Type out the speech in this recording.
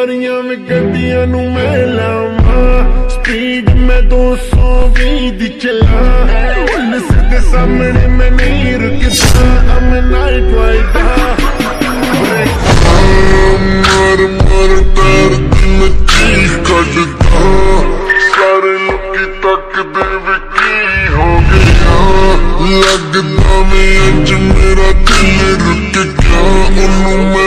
ਸਾਰੀਆਂ ਵੀ ਗੱਡੀਆਂ ਨੂੰ ਮੈਂ ਲਾਵਾਂ। ਸਪੀਡ ਮੈਂ 220 ਦੀ ਚਲਾ। ਪੁਲਿਸ ਦੇ ਸਾਹਮਣੇ ਮੈਂ ਨਹੀਂ ਰੁਕਦਾ। ਅਮ ਨਾਈਟ ਰਾਈਡਰ ਮਰ ਮਰ ਦਰਦ ਮੱਚੀ ਸਾਰੇ ਲੋਕੀ ਹੋ ਗਿਆ? ਲੱਗਦਾ ਮੈਂ ਅੱਜ ਮੇਰਾ ਦਿਲ ਰੁਕ ਗਿਆ। ਉਹਨੂੰ